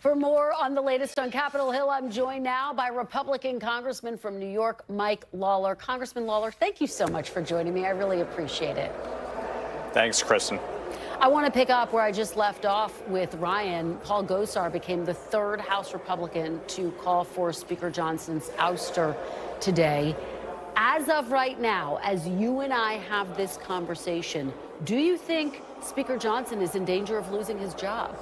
For more on the latest on Capitol Hill, I'm joined now by Republican Congressman from New York, Mike Lawler. Congressman Lawler, thank you so much for joining me. I really appreciate it. Thanks, Kristen. I want to pick up where I just left off with Ryan. Paul Gosar became the third House Republican to call for Speaker Johnson's ouster today. As of right now, as you and I have this conversation, do you think Speaker Johnson is in danger of losing his job?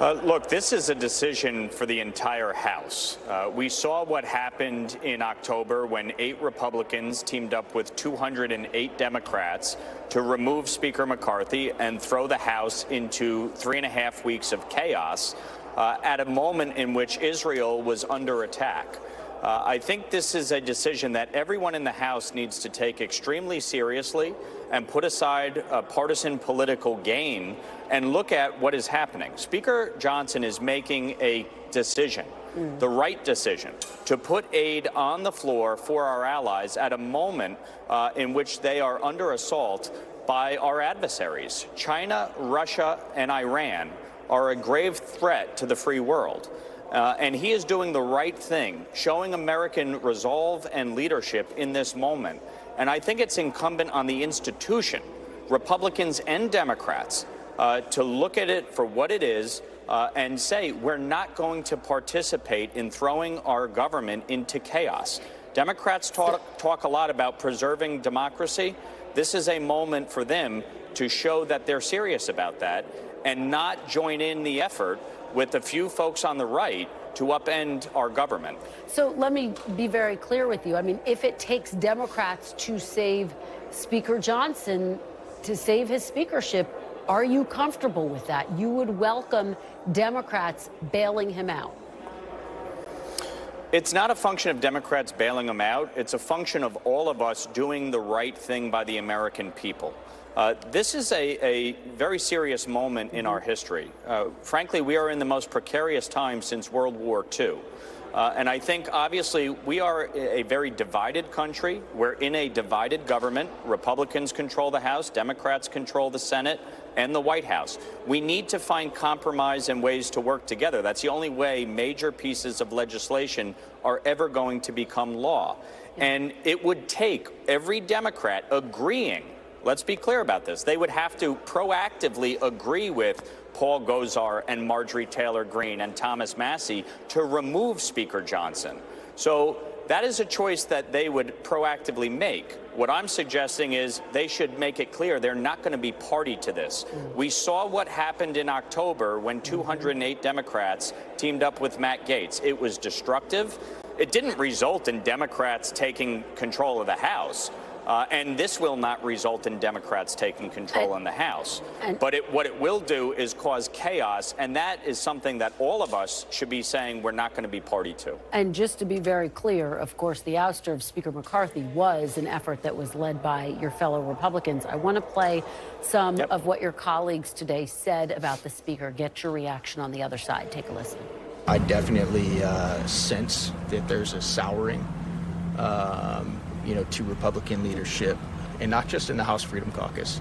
Uh, look, this is a decision for the entire House. Uh, we saw what happened in October when eight Republicans teamed up with 208 Democrats to remove Speaker McCarthy and throw the House into three and a half weeks of chaos uh, at a moment in which Israel was under attack. Uh, I think this is a decision that everyone in the House needs to take extremely seriously and put aside a partisan political gain and look at what is happening. Speaker Johnson is making a decision, mm. the right decision, to put aid on the floor for our allies at a moment uh, in which they are under assault by our adversaries. China, Russia, and Iran are a grave threat to the free world. Uh, and he is doing the right thing, showing American resolve and leadership in this moment. And I think it's incumbent on the institution, Republicans and Democrats, uh, to look at it for what it is uh, and say we're not going to participate in throwing our government into chaos. Democrats talk, talk a lot about preserving democracy. This is a moment for them to show that they're serious about that and not join in the effort with a few folks on the right to upend our government. So let me be very clear with you. I mean, if it takes Democrats to save Speaker Johnson, to save his speakership, are you comfortable with that? You would welcome Democrats bailing him out? It's not a function of Democrats bailing him out. It's a function of all of us doing the right thing by the American people. Uh, this is a, a, very serious moment in our history. Uh, frankly, we are in the most precarious time since World War II. Uh, and I think, obviously, we are a very divided country. We're in a divided government. Republicans control the House, Democrats control the Senate and the White House. We need to find compromise and ways to work together. That's the only way major pieces of legislation are ever going to become law. And it would take every Democrat agreeing Let's be clear about this. They would have to proactively agree with Paul Gosar and Marjorie Taylor Greene and Thomas Massie to remove Speaker Johnson. So that is a choice that they would proactively make. What I'm suggesting is they should make it clear they're not going to be party to this. Mm. We saw what happened in October when mm-hmm. 208 Democrats teamed up with Matt Gaetz. It was destructive. It didn't result in Democrats taking control of the House. Uh, and this will not result in Democrats taking control in the House. but it, what it will do is cause chaos, and that is something that all of us should be saying we're not going to be party to. And just to be very clear, of course, the ouster of Speaker McCarthy was an effort that was led by your fellow Republicans. I want to play some yep. of what your colleagues today said about the Speaker. Get your reaction on the other side. Take a listen. I definitely uh, sense that there's a souring. Um, you know, to Republican leadership, and not just in the House Freedom Caucus,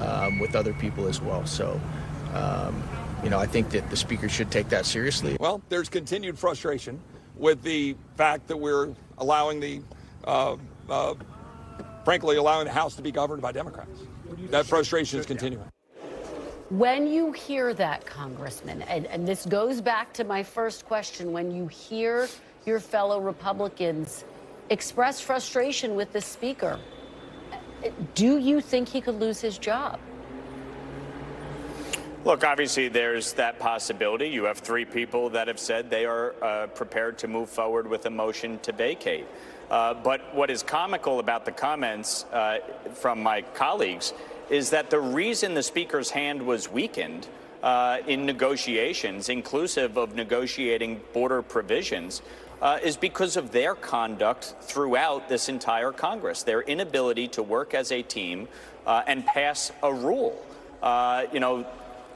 um, with other people as well. So, um, you know, I think that the speaker should take that seriously. Well, there's continued frustration with the fact that we're allowing the, uh, uh, frankly, allowing the House to be governed by Democrats. That frustration is continuing. When you hear that, Congressman, and, and this goes back to my first question, when you hear your fellow Republicans expressed frustration with the speaker. Do you think he could lose his job? Look, obviously, there's that possibility. You have three people that have said they are uh, prepared to move forward with a motion to vacate. Uh, but what is comical about the comments uh, from my colleagues is that the reason the speaker's hand was weakened uh, in negotiations, inclusive of negotiating border provisions, uh, is because of their conduct throughout this entire Congress, their inability to work as a team uh, and pass a rule. Uh, you know,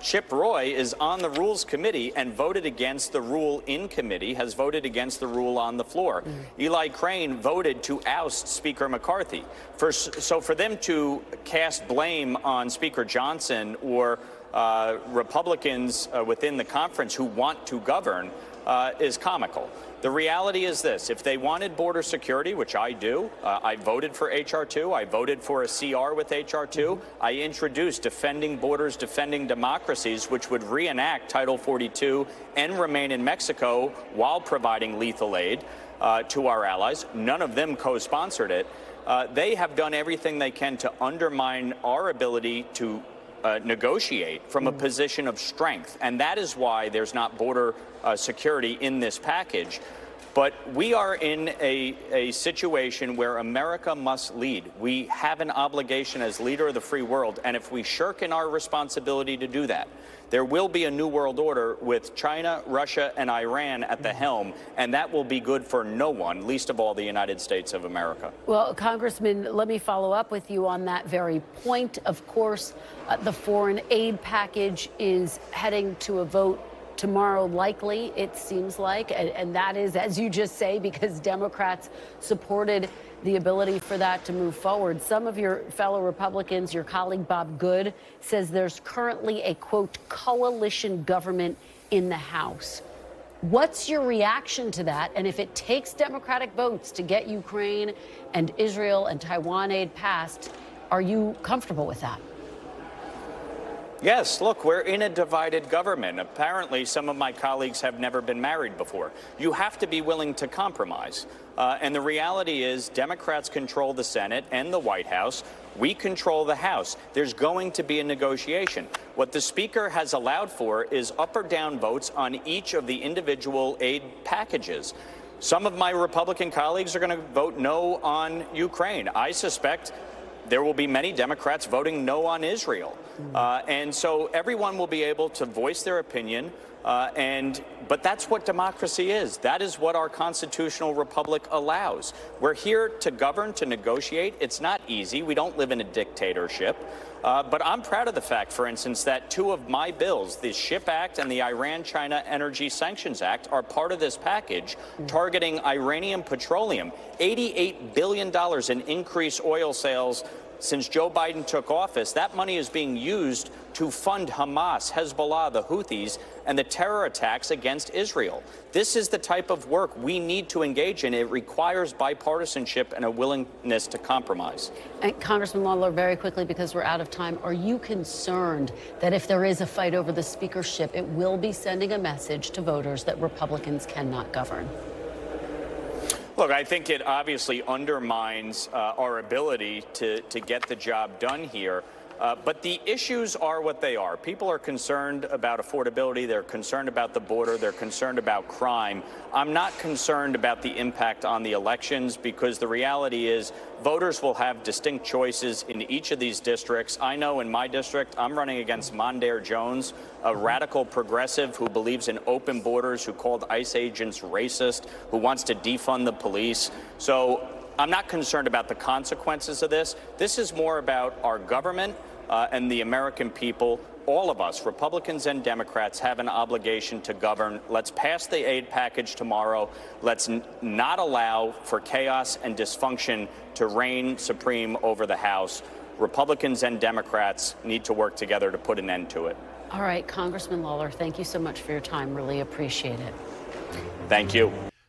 Chip Roy is on the Rules Committee and voted against the rule in committee, has voted against the rule on the floor. Mm. Eli Crane voted to oust Speaker McCarthy. For, so for them to cast blame on Speaker Johnson or uh, Republicans uh, within the conference who want to govern uh, is comical. The reality is this if they wanted border security, which I do, uh, I voted for H.R. 2, I voted for a CR with H.R. 2, I introduced Defending Borders, Defending Democracies, which would reenact Title 42 and remain in Mexico while providing lethal aid uh, to our allies. None of them co sponsored it. Uh, they have done everything they can to undermine our ability to uh, negotiate from a position of strength. And that is why there's not border uh, security in this package. But we are in a, a situation where America must lead. We have an obligation as leader of the free world. And if we shirk in our responsibility to do that, there will be a new world order with China, Russia, and Iran at the helm, and that will be good for no one, least of all the United States of America. Well, Congressman, let me follow up with you on that very point. Of course, uh, the foreign aid package is heading to a vote tomorrow, likely, it seems like. And, and, that is, as you just say, because Democrats supported the ability for that to move forward. Some of your fellow Republicans, your colleague Bob Good, says there's currently a, quote, coalition government in the House. What's your reaction to that? And if it takes Democratic votes to get Ukraine and Israel and Taiwan aid passed, are you comfortable with that? Yes, look, we're in a divided government. Apparently, some of my colleagues have never been married before. You have to be willing to compromise. Uh, and the reality is, Democrats control the Senate and the White House. We control the House. There's going to be a negotiation. What the Speaker has allowed for is up or down votes on each of the individual aid packages. Some of my Republican colleagues are going to vote no on Ukraine. I suspect there will be many Democrats voting no on Israel. Uh, and so everyone will be able to voice their opinion. Uh, and but that's what democracy is. That is what our constitutional republic allows. We're here to govern, to negotiate. It's not easy. We don't live in a dictatorship. Uh, but I'm proud of the fact, for instance, that two of my bills, the SHIP Act and the Iran China Energy Sanctions Act, are part of this package targeting Iranian petroleum. $88 billion in increased oil sales since Joe Biden took office, that money is being used to fund Hamas, Hezbollah, the Houthis, and the terror attacks against Israel. This is the type of work we need to engage in. It requires bipartisanship and a willingness to compromise. And Congressman Lawler, very quickly, because we're out of time, are you concerned that if there is a fight over the speakership, it will be sending a message to voters that Republicans cannot govern? Look, I think it obviously undermines uh, our ability to, to get the job done here. Uh, but the issues are what they are. People are concerned about affordability. They're concerned about the border. They're concerned about crime. I'm not concerned about the impact on the elections because the reality is voters will have distinct choices in each of these districts. I know in my district, I'm running against Mondaire Jones, a radical progressive who believes in open borders, who called ICE agents racist, who wants to defund the police. So I'm not concerned about the consequences of this. This is more about our government uh, and the American people. All of us, Republicans and Democrats, have an obligation to govern. Let's pass the aid package tomorrow. Let's not allow for chaos and dysfunction to reign supreme over the House. Republicans and Democrats need to work together to put an end to it. All right, Congressman Lawler, thank you so much for your time. Really appreciate it. Thank you.